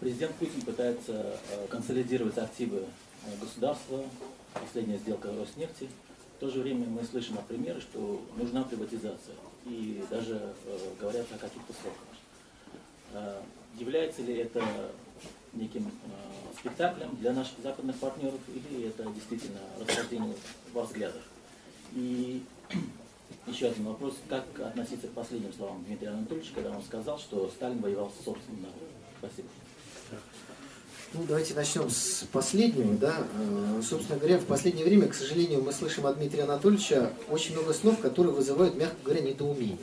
Президент Путин пытается э, консолидировать активы э, государства, последняя сделка Роснефти. В то же время мы слышим о примере, что нужна приватизация. И даже э, говорят о каких-то сроках. Является ли это неким спектаклем для наших западных партнеров, или это действительно расхождение во взглядах? И еще один вопрос. Как относиться к последним словам Дмитрия Анатольевича, когда он сказал, что Сталин воевал с собственным народом? Спасибо. Ну, давайте начнем с последнего. Да? Э, собственно говоря, в последнее время, к сожалению, мы слышим от Дмитрия Анатольевича очень много слов, которые вызывают, мягко говоря, недоумение.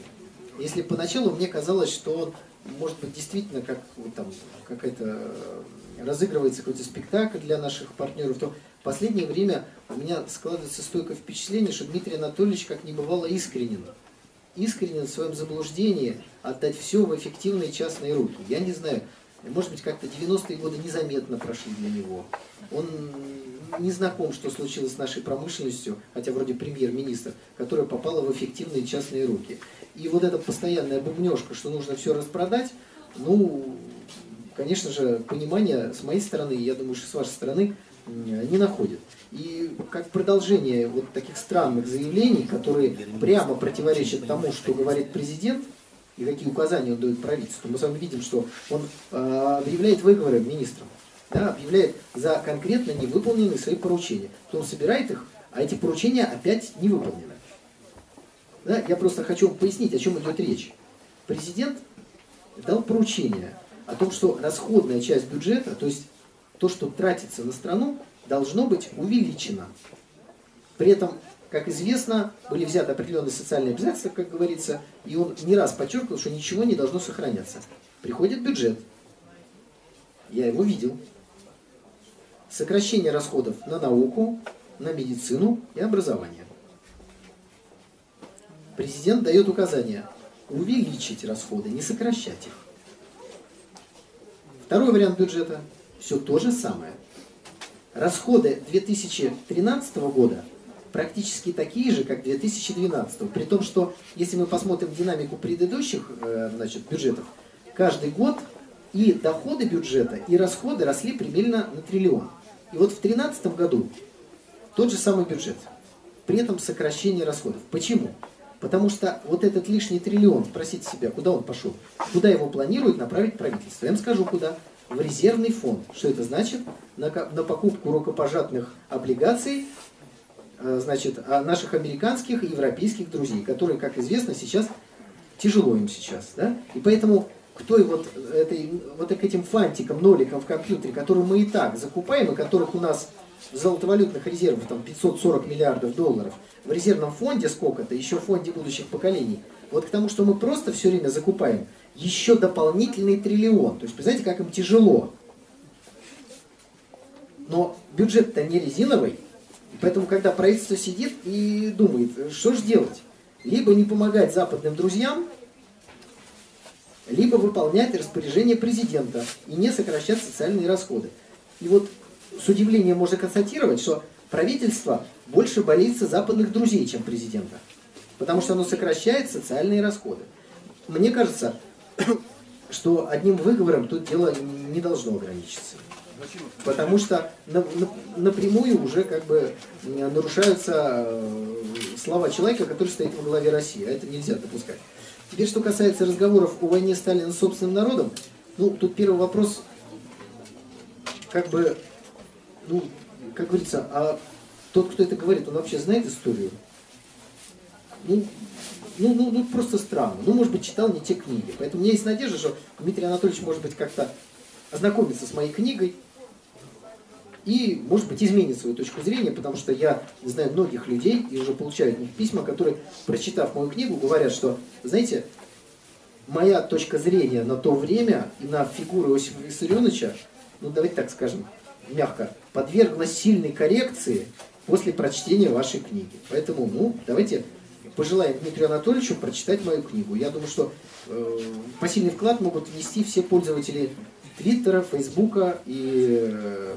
Если поначалу мне казалось, что он, может быть, действительно как вот там какая-то э, разыгрывается какой-то спектакль для наших партнеров, то в последнее время у меня складывается стойкое впечатление, что Дмитрий Анатольевич как не бывало искренен. Искренен в своем заблуждении отдать все в эффективные частные руки. Я не знаю, может быть, как-то 90-е годы незаметно прошли для него. Он не знаком, что случилось с нашей промышленностью, хотя вроде премьер-министр, которая попала в эффективные частные руки. И вот эта постоянная бубнежка, что нужно все распродать, ну, конечно же, понимания с моей стороны, я думаю, что с вашей стороны, не находит. И как продолжение вот таких странных заявлений, которые прямо противоречат тому, что говорит президент, и какие указания он дает правительству. Мы с вами видим, что он э, объявляет выговоры министрам, да, объявляет за конкретно невыполненные свои поручения. Потом собирает их, а эти поручения опять не выполнены. Да, я просто хочу пояснить, о чем идет речь. Президент дал поручение о том, что расходная часть бюджета, то есть то, что тратится на страну, должно быть увеличено. При этом как известно, были взяты определенные социальные обязательства, как говорится, и он не раз подчеркивал, что ничего не должно сохраняться. Приходит бюджет, я его видел, сокращение расходов на науку, на медицину и образование. Президент дает указание увеличить расходы, не сокращать их. Второй вариант бюджета – все то же самое. Расходы 2013 года – практически такие же, как 2012. При том, что если мы посмотрим динамику предыдущих э, значит, бюджетов, каждый год и доходы бюджета, и расходы росли примерно на триллион. И вот в 2013 году тот же самый бюджет, при этом сокращение расходов. Почему? Потому что вот этот лишний триллион, спросите себя, куда он пошел? Куда его планирует направить правительство? Я вам скажу, куда. В резервный фонд. Что это значит? На, на покупку рукопожатных облигаций значит, наших американских и европейских друзей, которые, как известно, сейчас тяжело им сейчас. Да? И поэтому к той вот, этой, вот к этим фантикам, ноликам в компьютере, которые мы и так закупаем, и которых у нас золотовалютных резервов там 540 миллиардов долларов, в резервном фонде сколько-то, еще в фонде будущих поколений, вот к тому, что мы просто все время закупаем, еще дополнительный триллион. То есть, представляете, как им тяжело. Но бюджет-то не резиновый, Поэтому, когда правительство сидит и думает, что же делать? Либо не помогать западным друзьям, либо выполнять распоряжение президента и не сокращать социальные расходы. И вот с удивлением можно констатировать, что правительство больше боится западных друзей, чем президента. Потому что оно сокращает социальные расходы. Мне кажется, что одним выговором тут дело не должно ограничиться. Потому что на, на, напрямую уже как бы нарушаются э, слова человека, который стоит во главе России. А это нельзя допускать. Теперь, что касается разговоров о войне Сталина с собственным народом, ну, тут первый вопрос, как бы, ну, как говорится, а тот, кто это говорит, он вообще знает историю? Ну, ну, ну, ну, просто странно. Ну, может быть, читал не те книги. Поэтому у меня есть надежда, что Дмитрий Анатольевич, может быть, как-то ознакомиться с моей книгой, и, может быть, изменит свою точку зрения, потому что я знаю многих людей и уже получаю от них письма, которые, прочитав мою книгу, говорят, что, знаете, моя точка зрения на то время и на фигуру Иосифа Виссарионовича, ну давайте так скажем, мягко, подверглась сильной коррекции после прочтения вашей книги. Поэтому, ну, давайте пожелаем Дмитрию Анатольевичу прочитать мою книгу. Я думаю, что э, посильный вклад могут внести все пользователи Твиттера, Фейсбука и э,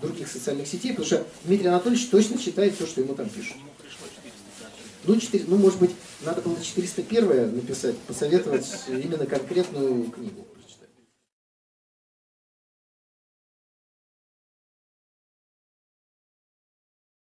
других социальных сетей, потому что Дмитрий Анатольевич точно читает то, что ему там пишут. Ну, 4, ну, может быть, надо было 401 написать, посоветовать именно конкретную книгу.